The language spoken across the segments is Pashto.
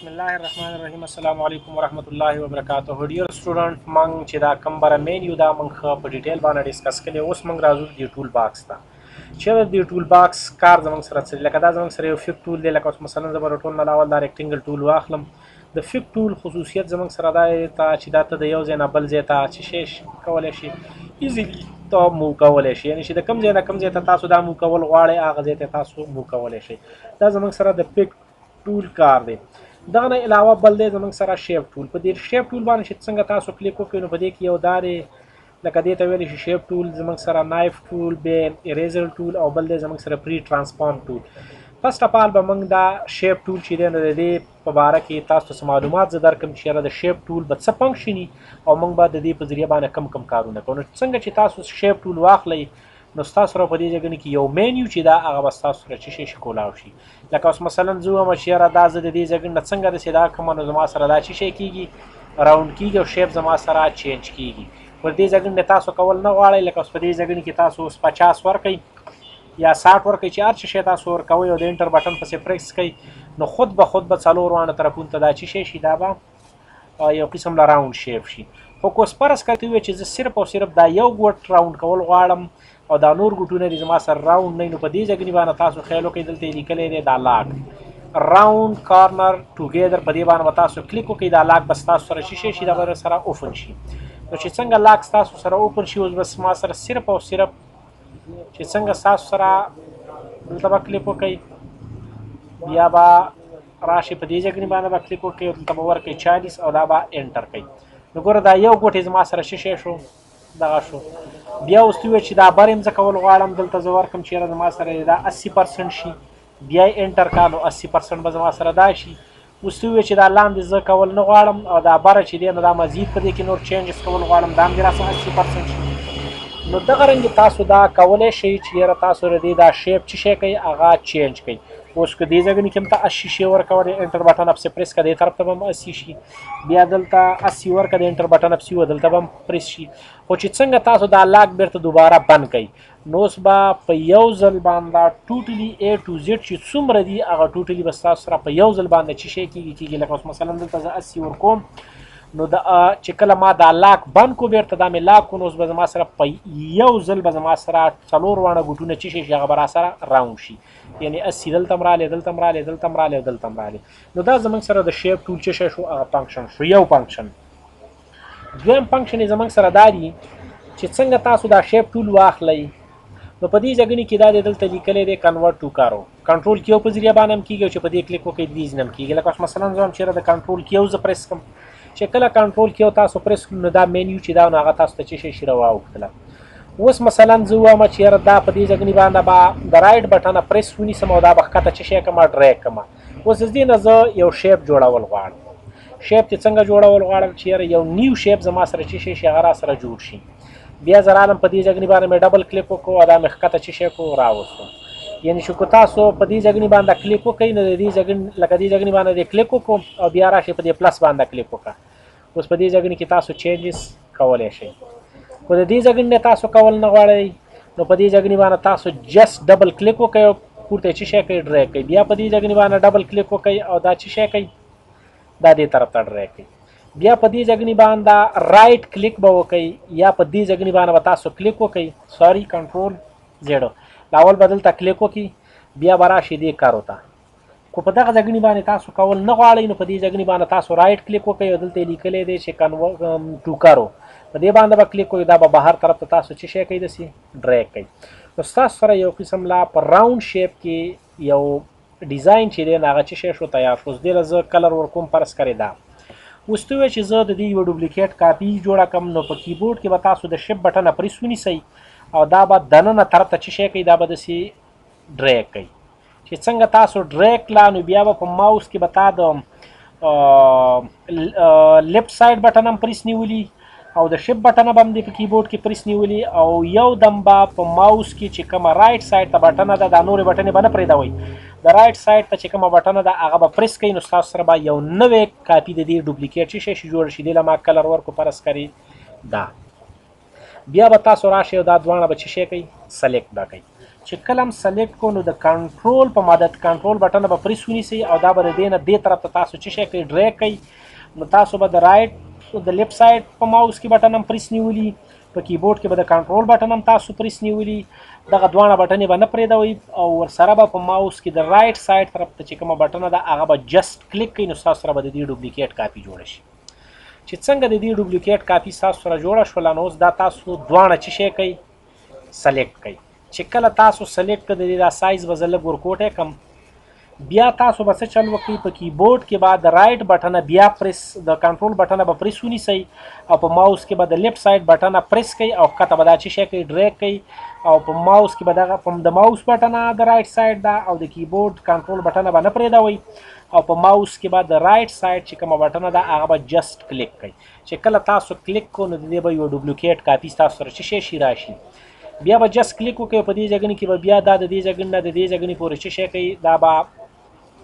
بسم الله الرحمن الرحیم السلام علیکم ورحمت الله وبرکاته ډیر سټوډنټ مونږ چې دا کم بره مین یو دا مونږ په ډیټیل باندې ډیسکس کړي اوس مونږ راځو د ټول باکس ته چې د ټول باکس کار زمونږ سره څه لکه دا زمونږ سره یو فیک ټول دی لکه اوس مثلا زه به ټول نه لاول دا ریکټینګل ټول واخلم د فیک ټول خصوصیت زمونږ سره دا دی چې دا ته د یو ځای نه بل ځای ته چې شي کولی شي ایزیلی ته مو کولی شي یعنی چې د کم ځای نه کم ځای ته تاسو دا مو کول غواړئ هغه ځای ته تاسو مو کولی شي دا زمونږ سره د پیک ټول کار دی دغه نه علاوه بل دی زمونږ سره شیپ ټول په دې شیپ ټول باندې چې څنګه تاسو کلیک وکړئ نو په دې کې یو دا دی لکه دې ته ویل شي شیپ ټول زمونږ سره نایف ټول به اریزر ټول او بل دی زمونږ سره پری ترانسفارم ټول فرست اف آل به موږ دا شیپ ټول چې دی نو د دې په باره کې تاسو ته معلومات زه درکم چې یاره د شیپ ټول به څه فنکشني او موږ به د دې په ذریعه باندې کم کم کارونه کوو نو څنګه چې تاسو شیپ ټول واخلئ نو تاسو سره په دې ځای کې یو مین یو چې دا هغه به تاسو سره چې شي کولاو شي لکه اوس مثلا زه وایم چې یاره دا زه د دې ځای نه څنګه د سیدا کوم نو زما سره دا چې شي کیږي راوند کیږي او شیپ زما سره چینج کیږي پر دې ځای نه تاسو کول نه غواړئ لکه اوس په دې ځای کې تاسو اوس 50 ورکړئ یا 60 ورکړئ چې هر څه شي تاسو ورکوي او د انټر بټن پسې پریس کړئ نو خود به خود به څلور وانه طرفونو ته دا چې شي دا به یو قسم لا راوند شیف شي خو کوس پرس کته وی چې زه صرف او صرف دا یو ګوټ راوند کول غواړم او دا نور ګټونه دي زما سره راوند نه نو په دې ځګنی باندې تاسو خیالو کې دلته لیکلې ده دا لاک راوند کارنر ټوګیدر په دې باندې تاسو کلیک وکړئ دا لاک بس تاسو سره شي شي دا بر سره اوفن شي نو چې څنګه لاک تاسو سره اوفن شي اوس بس ما سره صرف او صرف چې څنګه تاسو سره دلته کلیک وکړئ بیا با راشي په دې ځګنی باندې به کلیک وکړئ او دلته به ورکړئ چالیس او دا به انټر کړئ نو ګوره دا یو ګوټې زما سره شیشه شو دغه شو بیا اوس وی چې دا بریم زه کول غواړم دلته زه ورکم چیرې زما سره دا 80% شي بیا انټر کانو 80% به زما سره دا شي اوس وی چې دا لاندې زه کول نه غواړم او دا بره چې دی نو دا مزید په دې کې نور چینجز کول غواړم دا هم دراسه 80% شي نو دغه رنګ تاسو دا کولای شئ چې یاره تاسو ردی دا شیپ چې شي کوي هغه چینج کوي اوس که دې ځای کې هم ته اسی شي ورکوه د انټر بټن اپسې پریس کړه دې طرف ته به هم اسی شي بیا دلته اسی ورکړه د انټر بټن اپسې و دلته به هم پریس شي خو چې څنګه تاسو دا لاک بیرته دوباره بند کړئ نو اوس به په یو ځل باندې ټوټلی ای ټو زیډ چې څومره دي هغه ټوټلی به ستاسو سره په یو ځل باندې چې شي کېږي کېږي لکه اوس مثلا دلته زه اسی ورکوم نو دا چې کله ما دا لاک بند کو بیرته دا مې لاک کو نو به زما سره په یو ځل به زما سره څلور وانه ګټونه چې شي هغه به را سره راون شي یعنی اسی دلته هم رالی دلته هم رالی دلته هم رالی او دلته هم رالی نو دا زمونږ سره د شیپ ټول څه شی شو هغه فنکشن شو یو فنکشن دویم فنکشن یې زمونږ سره دا دي چې څنګه تاسو دا شیپ ټول واخلئ نو په دې ځګنې کې دا د دلته لیکلې دی کنورټ ټو کارو کنټرول کیو په ذریعہ باندې هم کیږي چې په دې کلیک وکړئ دې ځنم کیږي لکه مثلا زه هم چیرې د کنټرول کیو ز پریس کوم چې کله کنټرول کې او تاسو پرس کړئ نو دا مینیو چې دا نو هغه تاسو ته چې شي شروع واوښتله اوس مثلا زه وایم چې یاره دا په دې ځګنی باندې با د رائټ بټن پریس ونیسم او دا بخکته چې شي کومه ډرای کومه اوس دې نه زه یو شیپ جوړول غواړم شیپ چې څنګه جوړول غواړم چې یاره یو نیو شیپ زما سره چې شي هغه را سره جوړ شي بیا زه رالم په دې ځګنی باندې مې ډبل کلیک وکړو او دا مې ښکته چې شي کو راوستم یعنی شو کو تاسو په دې ځګنی باندې کلیک وکړئ نو دې ځګن لکه دې ځګنی باندې دې کلیک وکړو او بیا راشي په دې پلس باندې کلیک وکړه اوس په دې ځګنی کې تاسو چینجز کولای شئ کو دې ځګنی نه تاسو کول نه غواړئ نو په دې ځګنی باندې تاسو جست ډبل کلیک وکړئ پورته چې شي کوي ډرای کوي بیا په دې ځګنی باندې ډبل کلیک وکړئ او دا چې شي کوي دا دې طرف ته ډرای کوي بیا په دې ځګنی باندې رائټ کلیک به وکړئ یا په دې ځګنی باندې به تاسو کلیک وکړئ سوري کنټرول زیډو لاول بدل ته کلیک وکړئ بیا به راشي دې کار وته کو په دغه ځګنی باندې تاسو کول نه غواړئ نو په دې ځګنی باندې تاسو رائټ کلیک وکړئ او دلته لیکلې دی چې کنو ټو کارو په دې باندې به کلیک وکړئ دا به بهر طرف ته تاسو چې شي کوي دسی ډرګ کوي نو تاسو سره یو قسم لا پر راوند شیپ کې یو ډیزاین چې دی هغه چې شی شو تیار شو دې زه کلر ورکوم پرس کړی دا اوس ته چې زه د دې یو ډوپلیکیټ کاپی جوړه کم نو په کیبورډ کې به تاسو د شپ بټن پریس ونیسئ او دا به دننه طرف ته چې شی کوي دا به د سی ډریک کوي چې څنګه تاسو ډریک لا نو بیا په ماوس کې به تا د لیفت ساید بټن هم پریس نیولی او د شپ بټنه به هم دې په کیبورډ کې پریس نیولي او یو دم به په ماوس کې چې کومه رایټ سایډ ته بټنه ده دا نورې بټنې به نه پرېدوئ د رایټ سایډ ته چې کومه بټنه ده هغه به پریس کوي نو ستاسو سره به یو نوی کاپي د دې ډوپلیکیټ چې شي جوړ شي دې له ما کلر ورکو پرس کري دا بیا به تاسو راشئ او دا دواړه به چې شي کوي سلیکټ به کوي چې کله هم سلیکټ کو نو د کنټرول په مدد کنټرول بټن به پریس ونیسئ او دا به د دې نه دې طرف ته تاسو چې شي کوي ډریګ کوي نو تاسو به د رایټ د لیفټ ساید په ماوس کې بټن هم پریس نیولي په کیبورډ کې به د کنټرول بټن هم تاسو پریس نیولي دغه دواړه بټنې به نه پرېدوي او ورسره به په ماوس کې د رایټ ساید طرف ته چې کومه بټنه ده هغه به جست کلیک کړئ نو تاسو سره به د دې ډوپلیکیټ کاپي جوړه شي چې څنګه د دې ډوپلیکیټ کاپي تاسو سره جوړه شوله نو اوس دا تاسو دواړه چې شي کوي سلیکټ کړئ چې کله تاسو سلیکټ کړئ د دې دا سایز به زه لږ ورکوټی کم بیا تاسو به څه چل وکړئ په کیبورډ کې به د رایټ بټنه بیا پریس د کنټرول بټنه به پریس ونیسئ او په ماوس کې به د لیفټ سایډ بټنه پریس کړئ او ښکته به دا چې شی کوي ډریګ کړئ او په ماوس کې به دغه په د ماوس بټنه د رایټ سایډ ده او د کیبورډ کنټرول بټنه به نه پرېږدوئ او په ماوس کې به د رایټ سایډ چې کومه بټنه ده هغه به جسټ کلیک کړئ چې کله تاسو کلیک کو نو د دې به یو ډوپلیکیټ کاپی تاسو سره چې شي شي راشي بیا به جس کلیک وکړئ په دې ځګنې کې به بیا دا د دې ځګنې نه د دې ځګنې پورې چې شي کوي دا به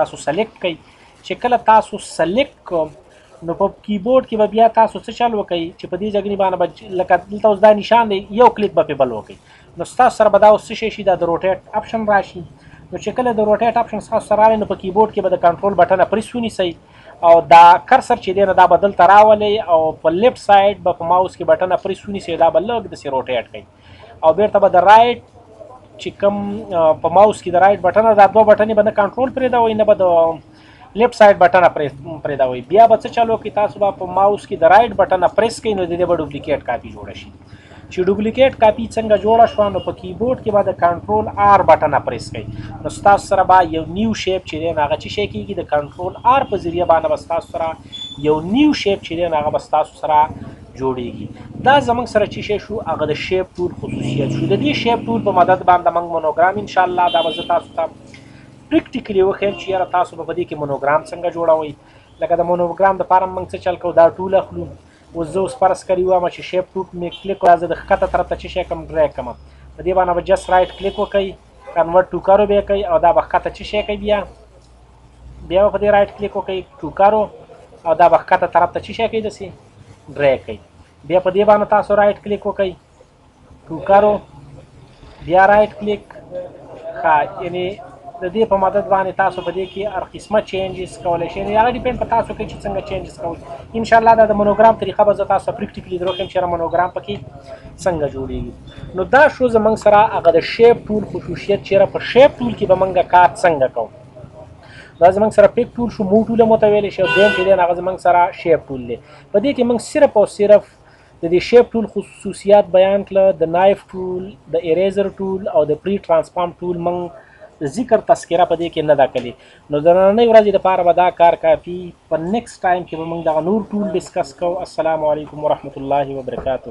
تاسو سلیکټ کړئ چې کله تاسو سلیکټ کو نو په کیبورډ کې به بیا تاسو څه چل وکړي چې په دې ځګنی باندې لکه دلته اوس دا نشان دی یو کلیک به په بل وکړي نو تاسو سره به دا اوس څه شي دا د روټیټ اپشن راشي نو چې کله د روټیټ اپشن تاسو سره راغلی نو په کیبورډ کې به د کنټرول بټن پریس ونیسئ او دا کرسر چې دی نه دا به دلته راولئ او په لیفټ سایډ به په ماوس کې بټنه پریس ونیسئ دا به لږ داسې روټیټ کوي او بیرته به د رایټ چې کوم په ماوس کې د رایټ بټنه دا دوه بټنې به نه کنټرول پرېږدوئ نه به د لیفټ سایډ بټنه پرېږدوئ بیا به څه چلو کې تاسو به په ماوس کې د رایټ بټنه پریس کوئ نو د دې به ډوپلیکیټ کاپي جوړه شي چې ډوپلیکیټ کاپی څنګه جوړه شو نو په کیبورډ کې به د کنټرول آر بټن پریس کړئ نو تاسو سره به یو نیو شیپ چې دی هغه چې شي کیږي د کنټرول آر په ذریعہ باندې به تاسو سره یو نیو شیپ چې دی هغه به تاسو سره جوړیږي دا زمنګ سره چې شي شو هغه د شیپ ټول خصوصیت شو د دې شیپ ټول په مدد باندې موږ مونوګرام ان شاء الله دا به تاسو ته پریکټیکلی وخیم چې یاره تاسو په دې کې مونوګرام څنګه جوړوي لکه د مونوګرام د فارم موږ څه چل کو دا ټول اخلو اوس زه اوس فرض کړی وم چې شیپ ټوټ می کلیک دا زه د ښکته طرف ته چې شی کوم ډرګ کوم په دې باندې به جس رائټ کلیک وکړي کنورټ ټو کرو به کوي او دا به ښکته چې شی کوي بیا بیا په دې رائټ کلیک وکړي ټو کرو او دا به ښکته طرف ته چې شی کوي دسی ډرګ کوي بیا په دې باندې تاسو رائټ کلیک وکړئ کوکرو بیا رایټ کلیک ښه یعنی د دې په مدد باندې تاسو په دې کې هر قسمه چینجز کولای شئ هغه ډیپند په تاسو کې چې څنګه چینجز کوئ ان شاء الله دا د مونوګرام طریقه به زه تاسو پریکټیکلی درو کوم چې مونوګرام پکې څنګه جوړیږي نو دا شو زمنګ سره هغه د شیپ ټول خصوصیت چې را په شیپ ټول کې به منګه کار څنګه کوو دا زمنګ سره پیک ټول شو مو ټول متویل شي دویم چې هغه زمنګ سره شیپ ټول دی په دې کې موږ صرف او صرف د دې شیپ ټول خصوصیات بیان کړه د نایف ټول د اریزر ټول او د پری ترانسفارم ټول من ذکر تذکره په دې کې نه دا کلی نو د نننۍ ورځې لپاره به دا کار کافي په نیکسټ ټایم کې به موږ دغه نور ټول ډیسکس کوو السلام علیکم ورحمت الله وبرکاته